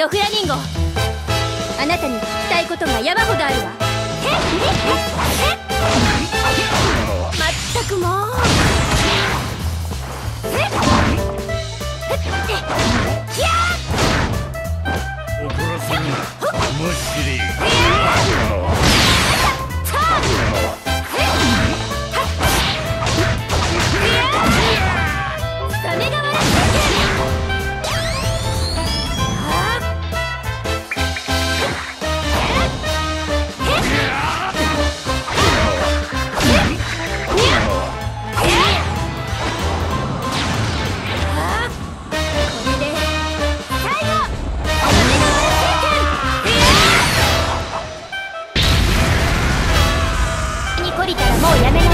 ドフラミンゴ。あなたに聞きたいことが山ほどあるわ。まったくもう怒らせるな面白いりたらもうやめな